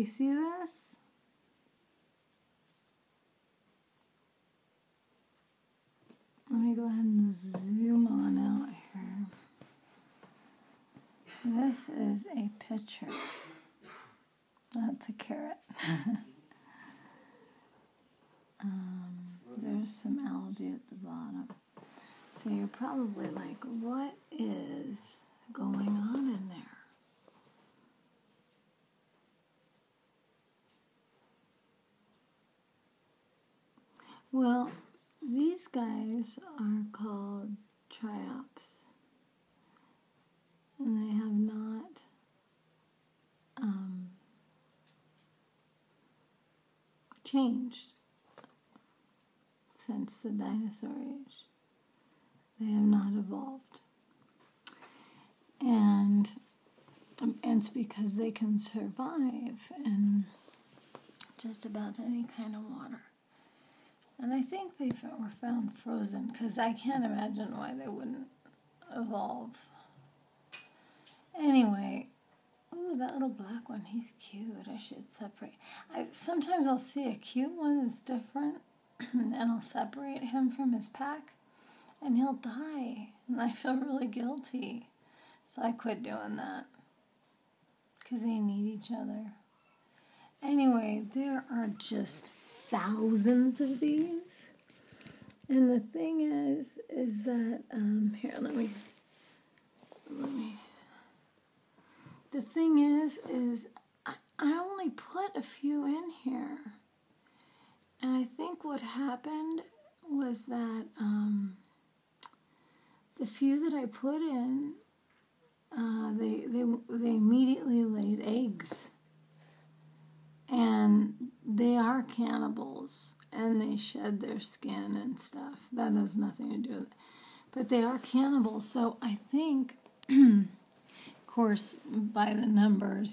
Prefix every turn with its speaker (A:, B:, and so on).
A: you see this? Let me go ahead and zoom on out here. This is a picture. That's a carrot. um, there's some algae at the bottom. So you're probably like, what is going on in there? Well, these guys are called triops, and they have not um, changed since the dinosaur age. They have not evolved. And, um, and it's because they can survive in just about any kind of water. And I think they were found frozen because I can't imagine why they wouldn't evolve. Anyway, oh, that little black one, he's cute. I should separate. I sometimes I'll see a cute one that's different, and I'll separate him from his pack, and he'll die, and I feel really guilty. So I quit doing that because they need each other. Anyway, there are just thousands of these. And the thing is, is that um, here, let me, let me. The thing is, is I, I only put a few in here, and I think what happened was that um, the few that I put in, uh, they they they immediately laid eggs they are cannibals and they shed their skin and stuff. That has nothing to do with it. But they are cannibals, so I think, of course, by the numbers,